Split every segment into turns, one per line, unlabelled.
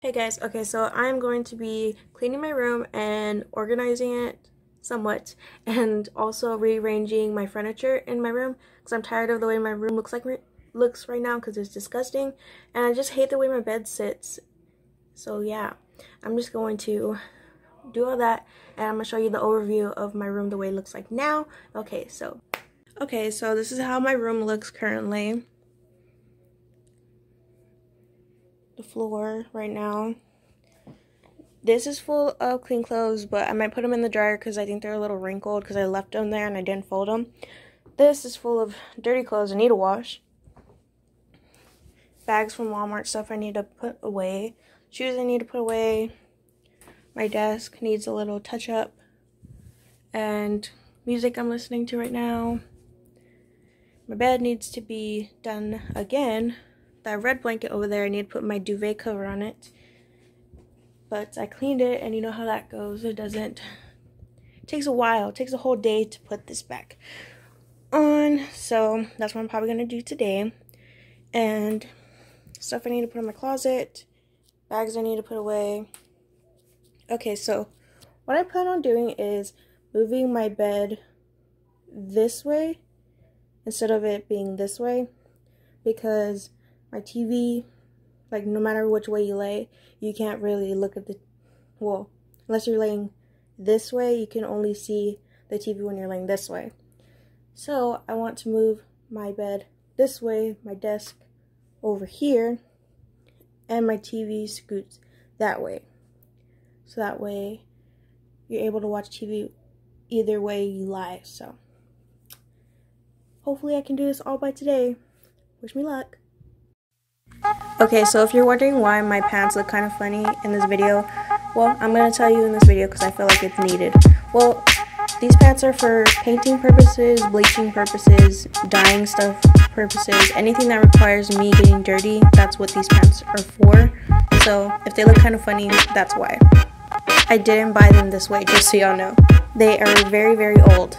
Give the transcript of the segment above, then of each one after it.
Hey guys, okay, so I'm going to be cleaning my room and organizing it somewhat and also rearranging my furniture in my room because I'm tired of the way my room looks like looks right now because it's disgusting and I just hate the way my bed sits. So yeah, I'm just going to do all that and I'm going to show you the overview of my room the way it looks like now. Okay, so okay, so this is how my room looks currently. The floor right now. This is full of clean clothes, but I might put them in the dryer because I think they're a little wrinkled because I left them there and I didn't fold them. This is full of dirty clothes I need to wash. Bags from Walmart, stuff I need to put away. Shoes I need to put away. My desk needs a little touch up. And music I'm listening to right now. My bed needs to be done again that red blanket over there, I need to put my duvet cover on it. But I cleaned it, and you know how that goes. It doesn't... It takes a while. It takes a whole day to put this back on. So, that's what I'm probably going to do today. And stuff I need to put in my closet. Bags I need to put away. Okay, so what I plan on doing is moving my bed this way instead of it being this way because my TV, like no matter which way you lay, you can't really look at the, well, unless you're laying this way, you can only see the TV when you're laying this way. So I want to move my bed this way, my desk over here, and my TV scoots that way. So that way you're able to watch TV either way you lie. So hopefully I can do this all by today. Wish me luck. Okay, so if you're wondering why my pants look kind of funny in this video, well, I'm going to tell you in this video because I feel like it's needed. Well, these pants are for painting purposes, bleaching purposes, dyeing stuff purposes, anything that requires me getting dirty, that's what these pants are for. So if they look kind of funny, that's why. I didn't buy them this way, just so y'all know. They are very, very old.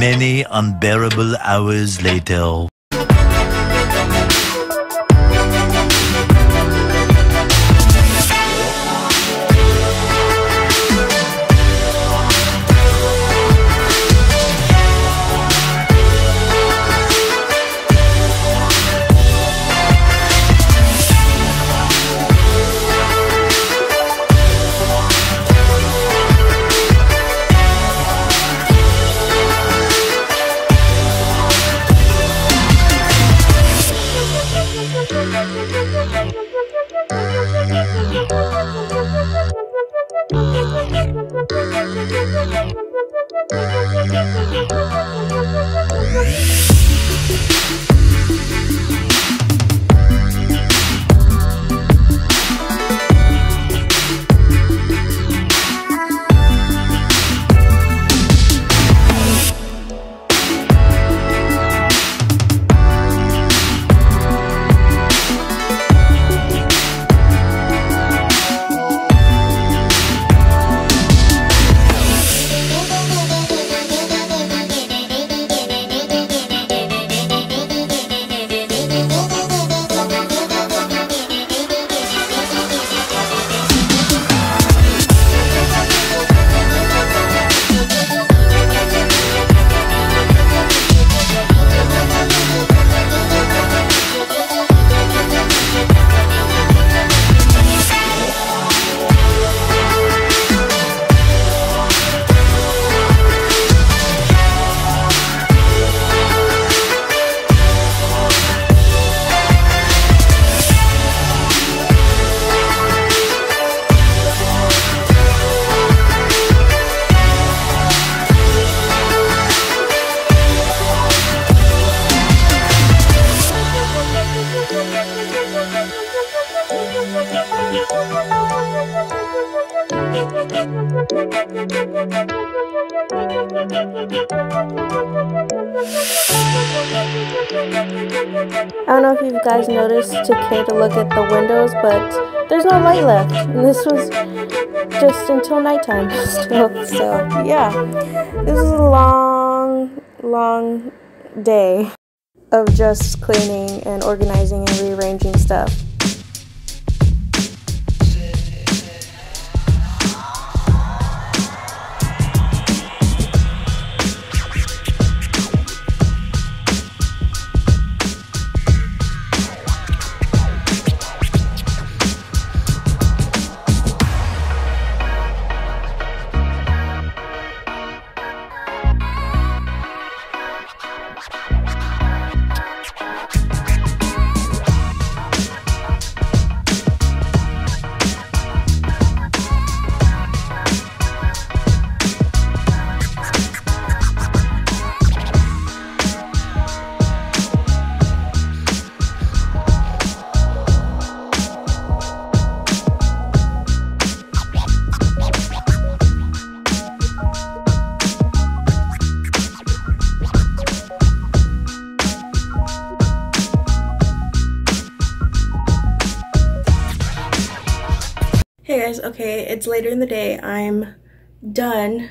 Many unbearable hours later. Thank you.
I don't know if you guys noticed to care to look at the windows, but there's no light left. And this was just until nighttime still. So, yeah. This is a long, long day of just cleaning and organizing and rearranging stuff. Okay, it's later in the day. I'm done.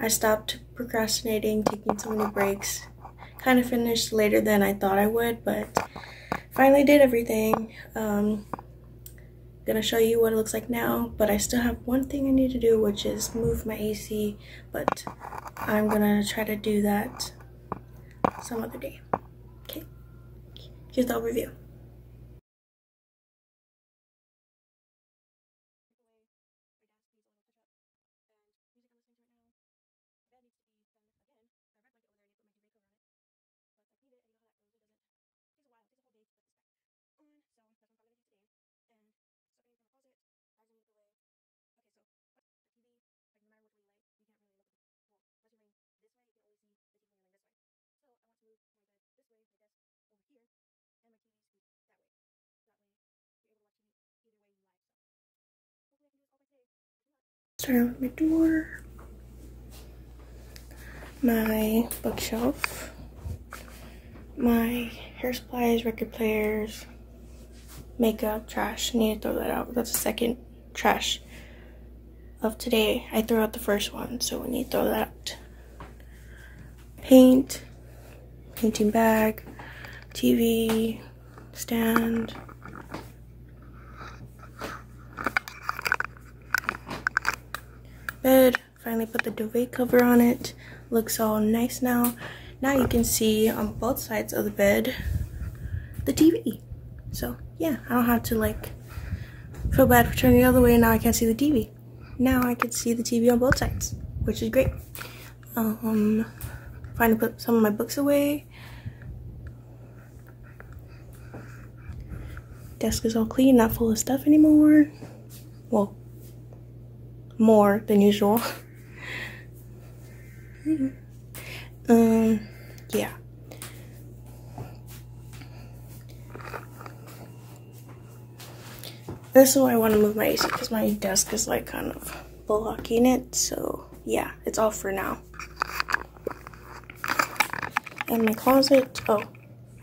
I stopped procrastinating, taking so many breaks. Kind of finished later than I thought I would, but finally did everything. Um, gonna show you what it looks like now, but I still have one thing I need to do, which is move my AC, but I'm gonna try to do that some other day. Okay, here's the overview. Start with my door, my bookshelf, my hair supplies, record players, makeup, trash. I need to throw that out. That's the second trash of today. I threw out the first one, so we need to throw that out. paint, painting bag, TV, stand. Bed, finally put the duvet cover on it. Looks all nice now. Now you can see on both sides of the bed the TV. So yeah, I don't have to like feel bad for turning the other way. Now I can't see the TV. Now I can see the TV on both sides, which is great. Um, finally put some of my books away. Desk is all clean, not full of stuff anymore. Well, more than usual. um, yeah. This is why I want to move my AC because my desk is like kind of blocking it. So yeah, it's all for now. And my closet, oh,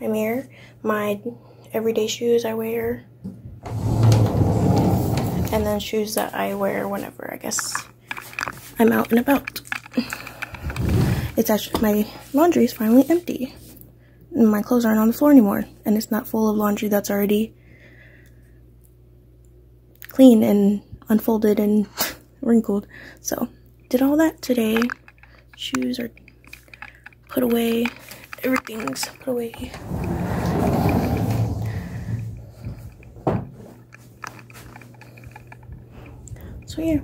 my mirror, my everyday shoes I wear, and then shoes that I wear whenever I guess I'm out and about. It's actually, my laundry is finally empty. My clothes aren't on the floor anymore, and it's not full of laundry that's already clean and unfolded and wrinkled. So, did all that today. Shoes are put away. Everything's put away. So, yeah.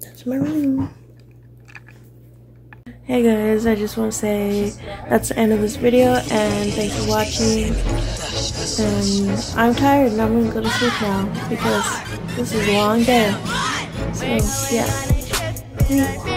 That's my room. Hey guys, I just want to say that's the end of this video and thanks for watching. And I'm tired and I'm gonna go to sleep now because this is a long day. So yeah.